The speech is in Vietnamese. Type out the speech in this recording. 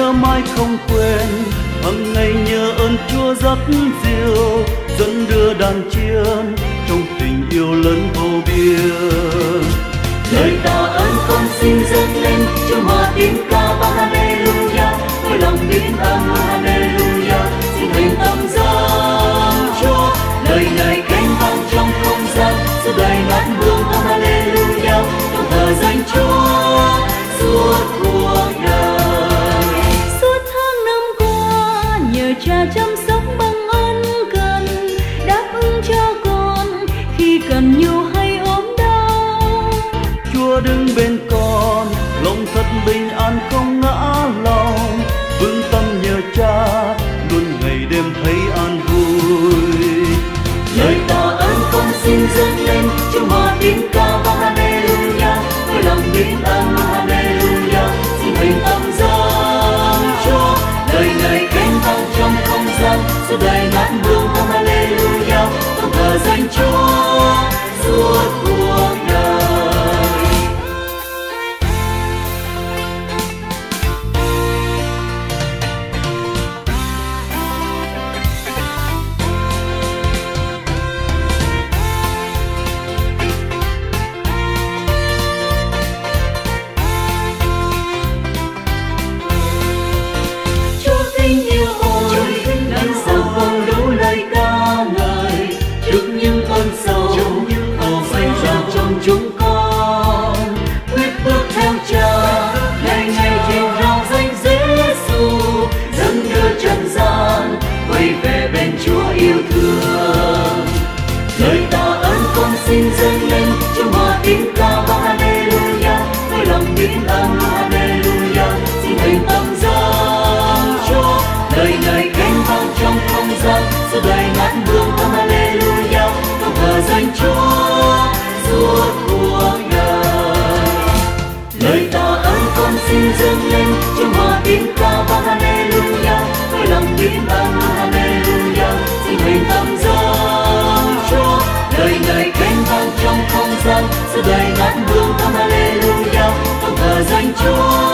nhớ mãi không quên hằng ngày nhớ ơn chúa rất diệu dẫn đưa đàn chiên trong tình yêu lớn vô biên. Lời tạ ơn con xin dâng lên, chúa mà tiếng ca ban hallelujah với lòng biết ơn luôn lòng thật bình an không ngã lòng, vững tâm nhờ cha, luôn ngày đêm thấy an vui. Lời tạ ơn con xin dâng lên chúng hòa tiếng ca vang hallelujah. Với lòng bình an hallelujah, xin bình âm gian cho đời ngày khen vang trong không gian suốt đời ngát hương hallelujah. Tôn thờ danh cho suốt cuộc tiếng ca vang Alleluia với lòng tiếng an luôn Alleluia xin thầy tâm ra Chúa đời đời cánh vang trong không gian. Giữa đời ngát vương vang Alleluia không thờ danh Chúa suốt cuộc đời lời ta ơn con xin dâng lên, trong hòa tiếng ca vang Alleluia với lòng tiếng an danh đất vương thăm Alleluia con thờ danh Chúa.